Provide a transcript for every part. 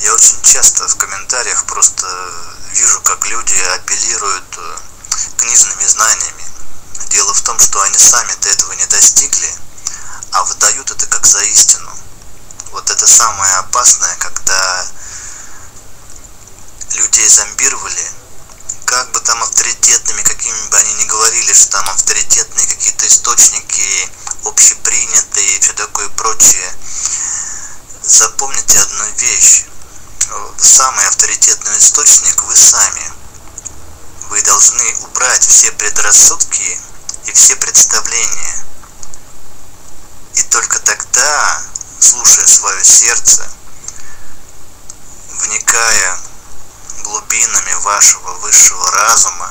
Я очень часто в комментариях просто вижу, как люди апеллируют э, книжными знаниями. Дело в том, что они сами-то этого не достигли, а выдают это как за истину. Вот это самое опасное, когда людей зомбировали, как бы там авторитетными, какими бы они ни говорили, что там авторитетные какие-то источники, общепринятые и все такое прочее. Запомните одну вещь. Самый авторитетный источник вы сами. Вы должны убрать все предрассудки и все представления. И только тогда, слушая свое сердце, вникая глубинами вашего высшего разума,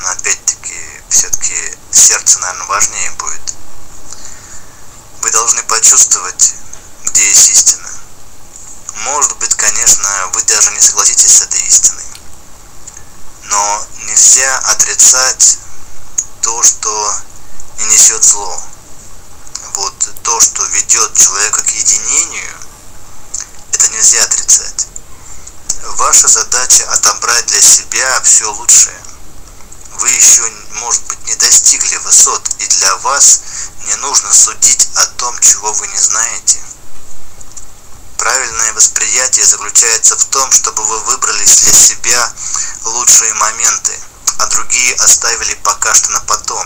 но опять-таки все-таки сердце, наверное, важнее будет. Вы должны почувствовать, где есть истина. Может быть, конечно, вы даже не согласитесь с этой истиной. Но нельзя отрицать то, что не несет зло. Вот то, что ведет человека к единению, это нельзя отрицать. Ваша задача отобрать для себя все лучшее. Вы еще, может быть, не достигли высот, и для вас не нужно судить о том, чего вы не знаете. Правильное восприятие заключается в том, чтобы вы выбрали для себя лучшие моменты, а другие оставили пока что на потом,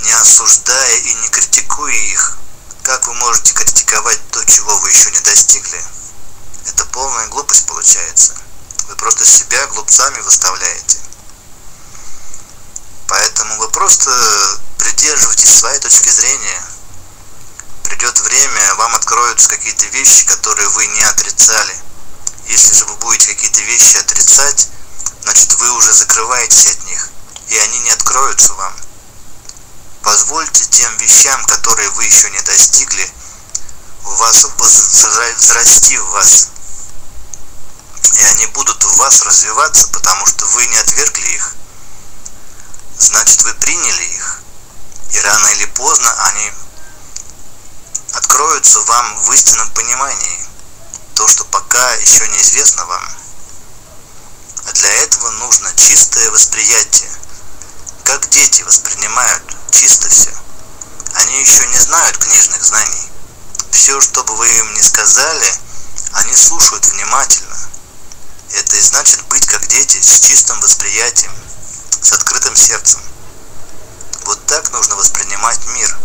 не осуждая и не критикуя их. Как вы можете критиковать то, чего вы еще не достигли? Это полная глупость получается. Вы просто себя глупцами выставляете. Поэтому вы просто придерживайтесь своей точки зрения. Придет время, вам откроются какие-то вещи, которые вы не отрицали. Если же вы будете какие-то вещи отрицать, значит вы уже закрываетесь от них, и они не откроются вам. Позвольте тем вещам, которые вы еще не достигли, у вас взрасти в вас. И они будут в вас развиваться, потому что вы не отвергли их. Значит, вы приняли их. И рано или поздно они откроются вам в истинном понимании. То, что пока еще неизвестно вам. А для этого нужно чистое восприятие. Как дети воспринимают чисто все. Они еще не знают книжных знаний. Все, что бы вы им ни сказали, они слушают внимательно. Это и значит быть как дети, с чистым восприятием, с открытым сердцем. Вот так нужно воспринимать мир.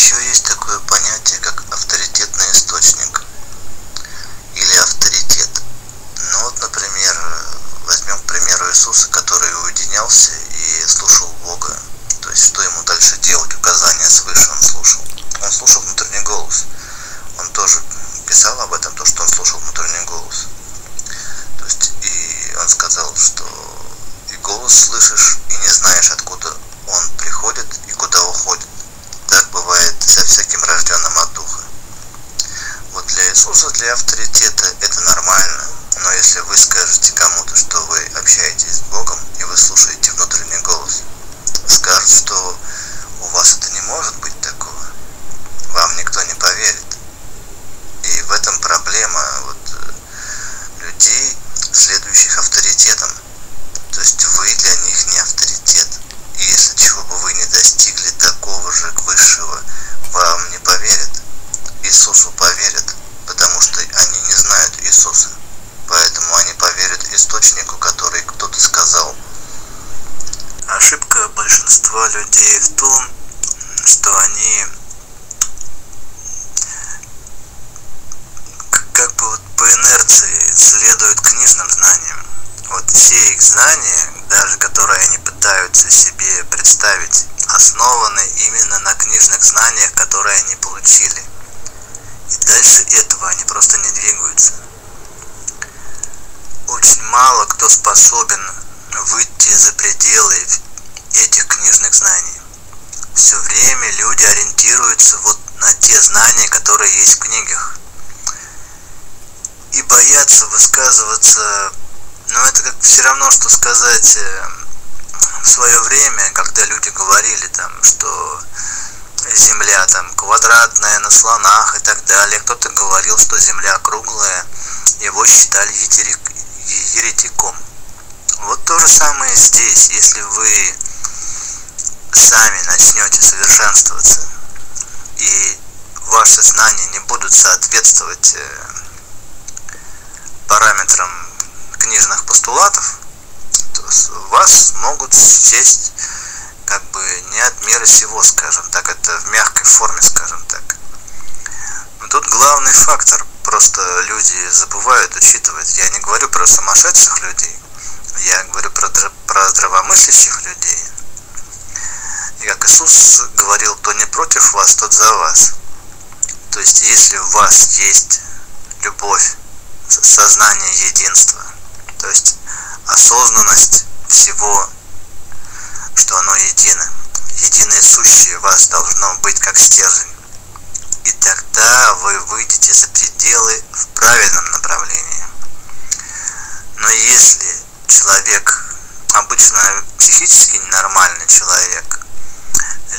Еще есть такое понятие, как авторитетный источник или авторитет. Ну вот, например, возьмем, к примеру, Иисуса, который уединялся и слушал Бога. То есть, что ему дальше делать, указания свыше он слушал. Он слушал внутренний голос. Он тоже писал об этом, то, что он слушал внутренний голос. То есть, и он сказал, что и голос слышишь, и не знаешь, откуда он приходит и куда уходит. Так бывает со всяким рожденным от Духа. Вот для Иисуса, для авторитета это нормально. Но если вы скажете кому-то, что вы общаетесь с Богом, и вы слушаете внутренний голос, скажут, что у вас это не может быть такого. Вам никто не поверит. И в этом проблема вот, э, людей, следующих авторитетом. То есть вы для них не авторитет. Если чего бы вы не достигли такого же высшего, вам не поверят. Иисусу поверят, потому что они не знают Иисуса. Поэтому они поверят источнику, который кто-то сказал. Ошибка большинства людей в том, что они как бы вот по инерции следуют книжным знаниям. Вот все их знания, даже которые они пытаются себе представить, основаны именно на книжных знаниях, которые они получили. И дальше этого они просто не двигаются. Очень мало кто способен выйти за пределы этих книжных знаний. Все время люди ориентируются вот на те знания, которые есть в книгах. И боятся высказываться, но это как все равно, что сказать в свое время, когда люди говорили там, что Земля там квадратная, на слонах и так далее. Кто-то говорил, что Земля круглая. Его считали еретиком. Вот то же самое здесь. Если вы сами начнете совершенствоваться, и ваши знания не будут соответствовать э, параметрам книжных постулатов, то вас могут счесть как бы не от мира сего, скажем так, это в мягкой форме, скажем так. Но тут главный фактор, просто люди забывают учитывать. Я не говорю про сумасшедших людей, я говорю про, про здравомыслящих людей. И как Иисус говорил, кто не против вас, тот за вас. То есть, если у вас есть любовь, сознание единства, то есть осознанность всего, что оно едино, единое сущее вас должно быть как стержень. И тогда вы выйдете за пределы в правильном направлении. Но если человек, обычно психически ненормальный человек,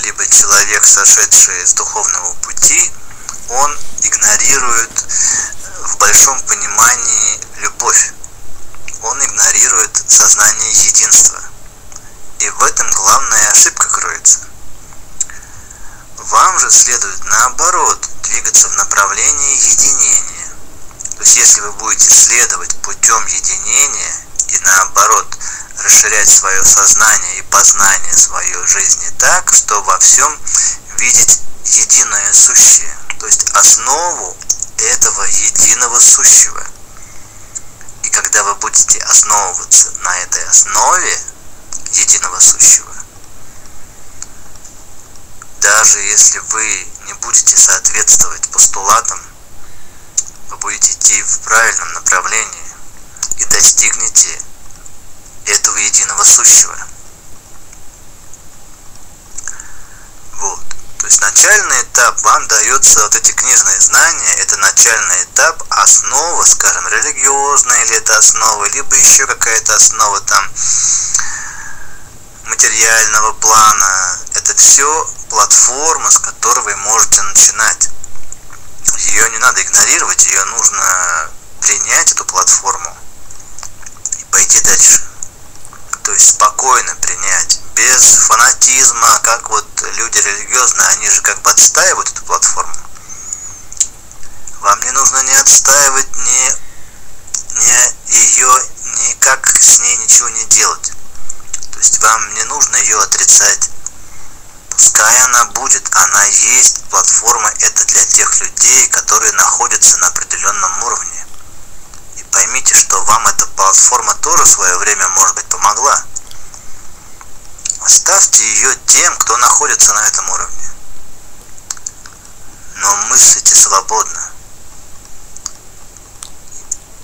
либо человек, сошедший с духовного пути, он игнорирует в большом понимании любовь. Он игнорирует сознание единства. И в этом главная ошибка кроется. Вам же следует наоборот двигаться в направлении единения. То есть если вы будете следовать путем единения и наоборот расширять свое сознание и познание своей жизни так, что во всем видеть единое сущее, то есть основу этого единого сущего. Когда вы будете основываться на этой основе единого сущего, даже если вы не будете соответствовать постулатам, вы будете идти в правильном направлении и достигнете этого единого сущего. Вот. То есть начальный этап вам дается вот эти книжные знания, это начальный этап, основа, скажем, религиозная или это основа, либо еще какая-то основа там материального плана. Это все платформа, с которой вы можете начинать. Ее не надо игнорировать, ее нужно принять, эту платформу, и пойти дальше то есть спокойно принять, без фанатизма, как вот люди религиозные, они же как бы отстаивают эту платформу. Вам не нужно не отстаивать, не, не ее, никак с ней ничего не делать. То есть вам не нужно ее отрицать. Пускай она будет, она есть, платформа это для тех людей, которые находятся на определенном уровне. Поймите, что вам эта платформа тоже в свое время, может быть, помогла. Оставьте ее тем, кто находится на этом уровне. Но мыслите свободно.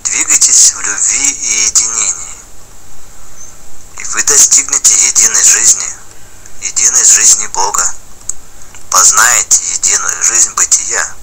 Двигайтесь в любви и единении. И вы достигнете единой жизни, единой жизни Бога. Познаете единую жизнь бытия.